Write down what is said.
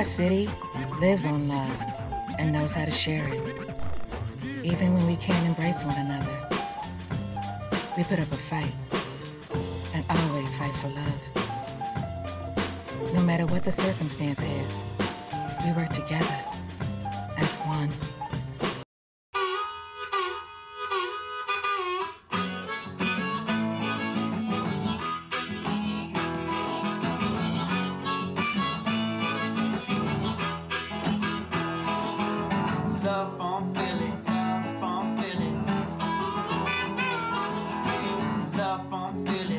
Our city lives on love and knows how to share it. Even when we can't embrace one another, we put up a fight and always fight for love. No matter what the circumstance is, we work together as one. up on Philly, up on Philly, love on Philly.